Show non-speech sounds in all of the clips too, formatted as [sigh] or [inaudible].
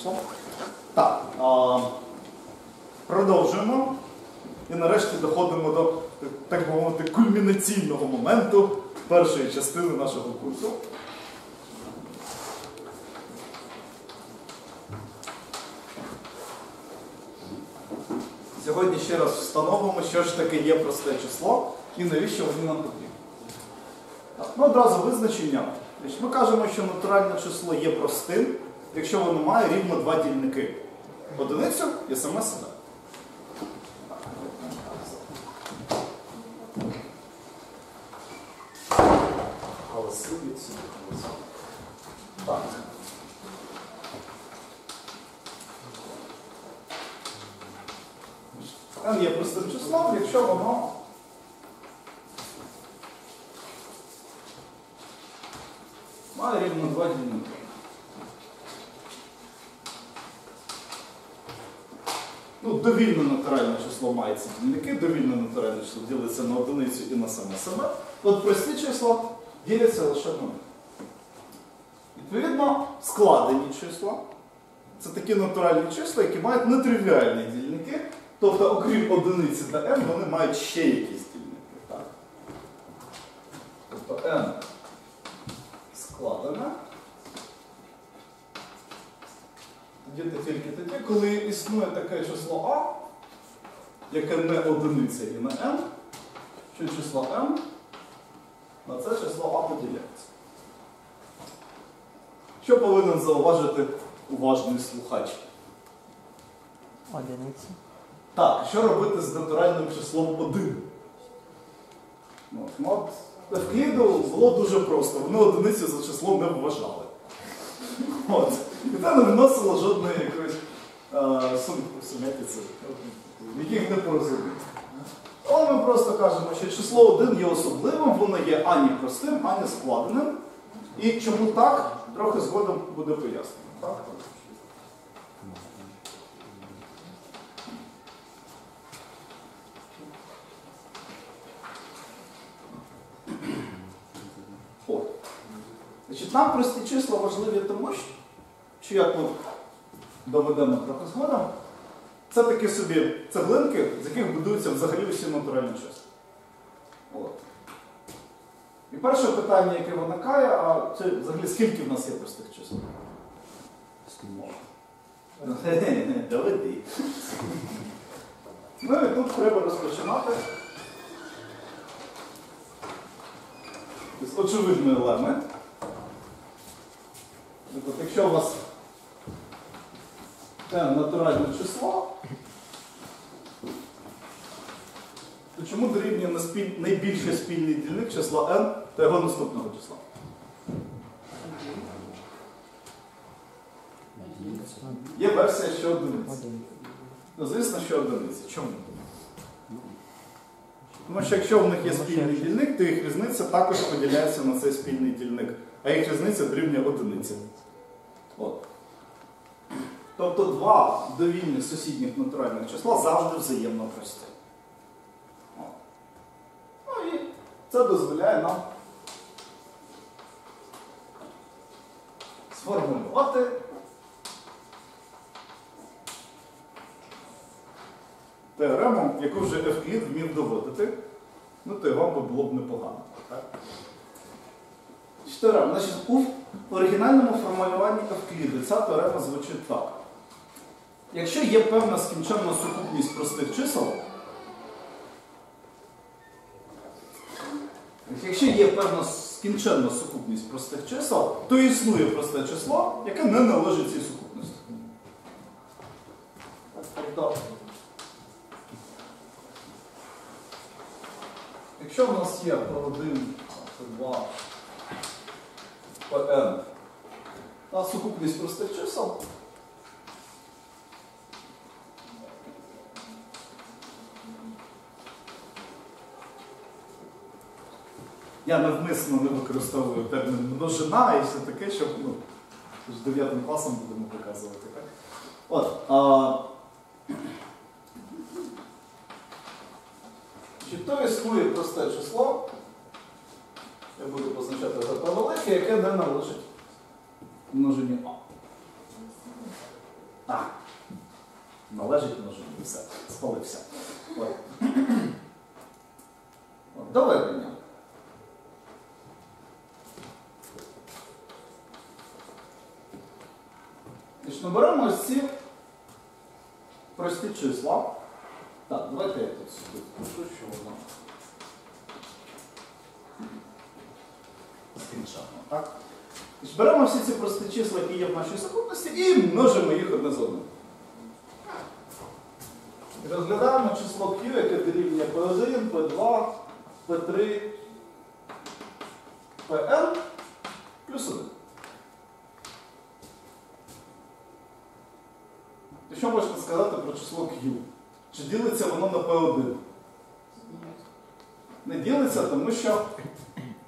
Що? Так. А, продовжуємо. І нарешті доходимо до, так би мовити, кульмінаційного моменту першої частини нашого курсу. Сьогодні ще раз встановимо, що ж таке є просте число і навіщо вони нам потрібні. Так, ну, одразу визначення. Значить, Ми кажемо, що натуральне число є простим, якщо воно має рівно два дільники. Одиницю і саме себе. Так. N є простим числом, якщо воно має рівно два дільники. Ну, довільне натуральне число має ці дільники, довільне натуральне число ділиться на одиницю і на саме себе. От прості числа діляться лише на них. Відповідно, складені числа. Це такі натуральні числа, які мають нетривіальні дільники. Тобто, окрім одиниці та n, вони мають ще якісь дільники. Тобто n складене. Діти тільки тоді, коли існує таке число А, яке не одиниця і на n, що число m на це число А поділяється. Що повинен зауважити уважний слухач? Одиниці. Так, що робити з натуральним числом 1? Ну, от, ну, от, Евкліду було дуже просто. Вони одиницю за числом не вважали. От. І це не вносило жодної якоїсь е, сум, сумятиці, яких не порозумінь. Але ми просто кажемо, що число 1 є особливим, воно є ані простим, ані складеним. І чому так, трохи згодом буде пояснено. Так? Значить, нам прості числа важливі тому, що як ми доведемо трохи згодом, це такі собі цеглинки, з яких будуються взагалі усі натуральні числа. От. І перше питання, яке виникає, а це взагалі скільки в нас є простих чисел? Доведи. [laughs] Ну і тут треба розпочинати з очевидної леми. Тобто, якщо у вас це натуральне число, то чому дорівнює на спіль... найбільший спільний дільник числа n та його наступного числа? Є версія, що одиниця. Ну, звісно, що одиниця. Чому? Тому що якщо в них є спільний дільник, то їх різниця також поділяється на цей спільний дільник, а їх різниця дорівнює одиниці. От. Тобто два довільних сусідніх натуральних числа завжди взаємно прості. Ну і це дозволяє нам сформулювати теорему, яку вже Евклід вмів доводити, ну то й вам би було б непогано. Так? Значить, у оригінальному формулюванні Евкліду ця теорема звучить так. Якщо є певна скінченна сукупність простих чисел, якщо є певна скінченна сукупність простих чисел, то існує просте число, яке не належить цій сукупності. Тобто, Якщо в нас є P1, P2, Pn та сукупність простих чисел, я навмисно не використовую термін множина і все таке, щоб ну, з 9 класом будемо показувати. Так? От, а, Чи то існує просте число, я буду позначати за велике, яке не належить множині А. А. Належить множині. Все. Спалився. Доведення. Значить, наберемо ось ці прості числа. Так, давайте я тут сюди пишу, що воно. Скріншатно, так? Беремо всі ці прості числа, які є в нашій сукупності, і множимо їх одне з одним. Розглядаємо число Q, яке дорівнює P1, P2, P3, Pn плюс 1. І що можете сказати про число Q? Чи ділиться воно на P1? Не ділиться, тому що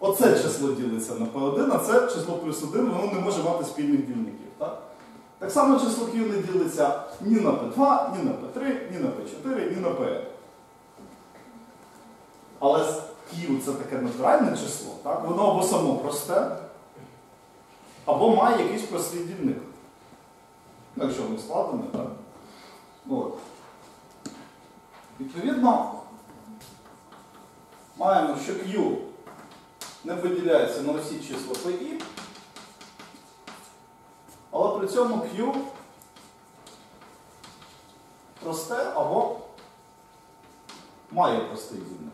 оце число ділиться на P1, а це число плюс 1, воно не може мати спільних дільників. Так, так само число Q не ділиться ні на P2, ні на P3, ні на P4, ні на Pn. Але Q це таке натуральне число, так? воно або само просте, або має якийсь простий дільник. Якщо воно складене, так? От. Відповідно, маємо, що Q не поділяється на усі числа PI, але при цьому Q просте або має простий дільник.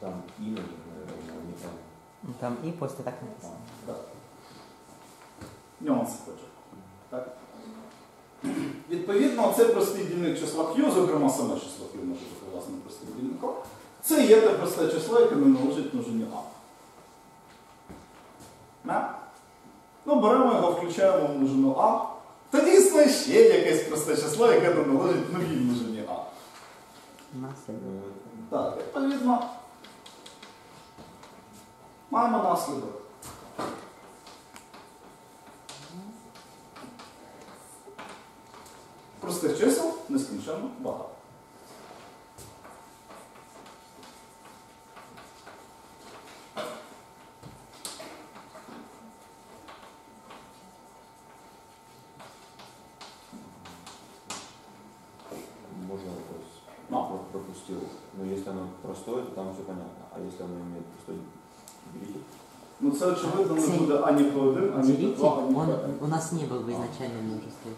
Там наверное, не там. Там і просто так написано. Так. Нюанси хоче. Так? Відповідно, це простий дільник числа Q, зокрема саме число Q може бути власне. Це є те просте число, яке не належить множині А. Не? Ну, беремо його, включаємо в множину А. Тоді існує ще якесь просте число, яке не належить новій множині А. Так, відповідно, маємо наслідок. Простих чисел нескінченно багато. Про- Пропустил. Но если оно простое, то там все понятно. А если оно имеет простой делитель? Ну це очевидно не Цей буде ані по 1, ані по Делитель, 2, ані по он 1. у нас не был в изначальном множестве.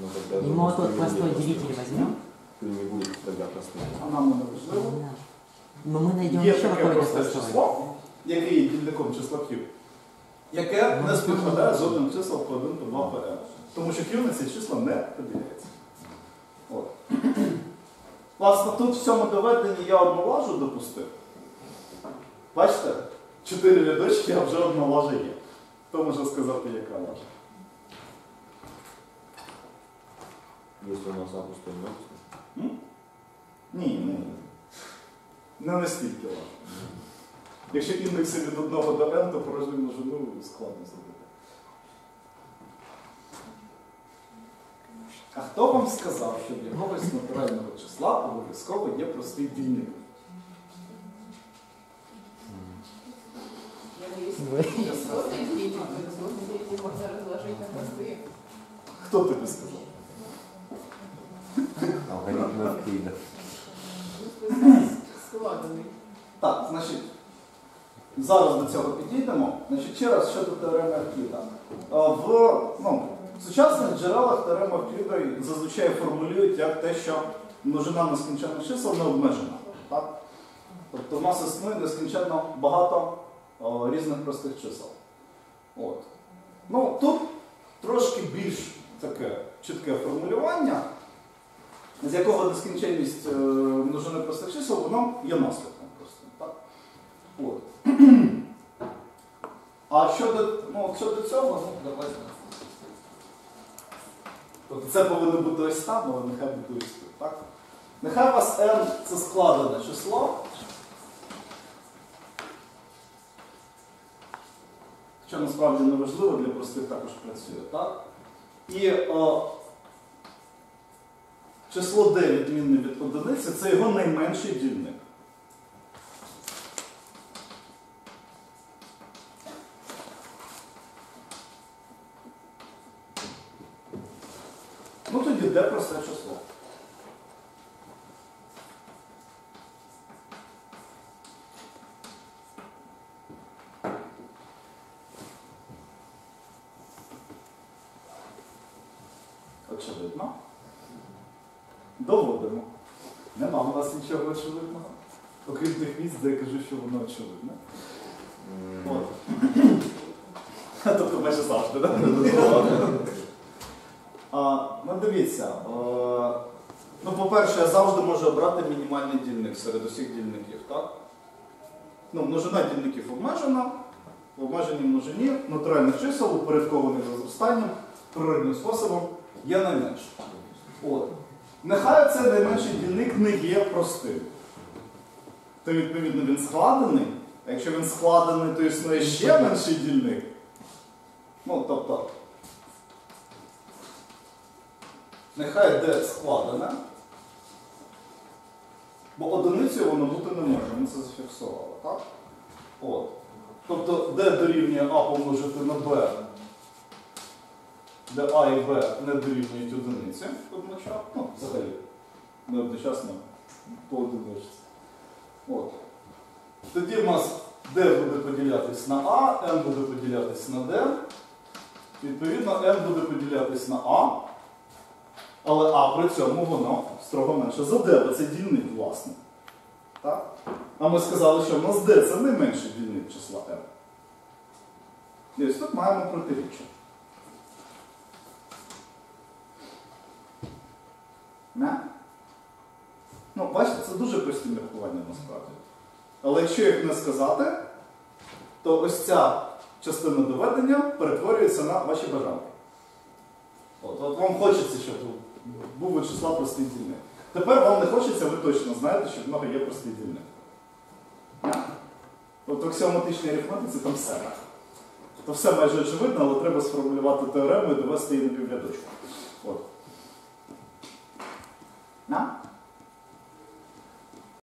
Ну, тогда Ему просто тот не простой будет делитель простым. возьмем. То не будет тогда простым. А нам не важливо. Но мы найдем Є еще таке какое-то просте простое. число, яке є дільником числа Q, яке не співпадає з жодним числом по 1, по 2, по n. Тому що Q на ці числа не поділяється. От. Власне, тут в цьому доведенні я одну лажу допустив. Бачите? Чотири рядочки, а вже одна лажа є. Хто може сказати, яка лажа? Если у нас А пустое Ні, ні. Не настільки лажа. Якщо індекси від 1 до n, то порожню множину складно зробити. А хто вам сказав, що в якогось натурального числа обов'язково є простий дільник? Вы. Сложные дети, сложные дети можно разложить на простые. Хто тобі сказав? Алгоритм Евклида. Складанный. Так, значить, зараз до цього підійдемо. Значить, ще раз щодо теореми Евкліда. Е, В ну, сучасних джерелах теорема Евкліда зазвичай формулюють як те, що множина нескінченних чисел не обмежена. Так? Тобто в нас існує нескінченно багато е, різних простих чисел. От. Ну, тут трошки більш таке чітке формулювання, з якого нескінченність е, множини простих чисел, воно є наслідком простим. Так? От. [clears throat] А щодо, ну, щодо цього, ну, давайте. Тобто це повинно бути ось там, але нехай буде ось тут. Так? Нехай у вас n це складене число. Що насправді не важливо, для простих також працює. Так? І о, число d відмінне від одиниці це його найменший дільник. Тоді де просте число? Очевидно. Доводимо. Нема у нас нічого очевидного. Окрім тих місць, де я кажу, що воно очевидне. [clears throat] Тобто майже завжди, так? А, ну дивіться. е, Ну, по-перше, я завжди можу обрати мінімальний дільник серед усіх дільників, так? Ну, множина дільників обмежена, в обмеженій множині натуральних чисел, упорядкованих за зростанням, природним способом, є найменше. От. Нехай цей найменший дільник не є простим. То відповідно він складений. А якщо він складений, то існує ще менший дільник. Ну, тобто, нехай d складене, бо одиницею воно бути не може, ми це зафіксували, так? От. Тобто d дорівнює А помножити на b, де А і Б не дорівнюють одиниці одночасно, ну, взагалі, не одночасно по одиничці. От. Тоді в нас d буде поділятись на А, n буде поділятись на d. Відповідно, n буде поділятись на А. Але А при цьому воно строго менше за d, бо це дільник, власне. Так? А ми сказали, що в нас d це не менший дільник числа n. І ось тут маємо протиріччя. Не? Ну, бачите, це дуже прості міркування насправді. Але якщо їх не сказати, то ось ця частина доведення перетворюється на ваші бажання. От, от вам хочеться, щоб був у числа простий дільник. Тепер вам не хочеться, ви точно знаєте, що в нього є простий дільник. Тобто в аксіоматичній арифметиці там все. То все майже очевидно, але треба сформулювати теорему і довести її на піврядочку. От. На?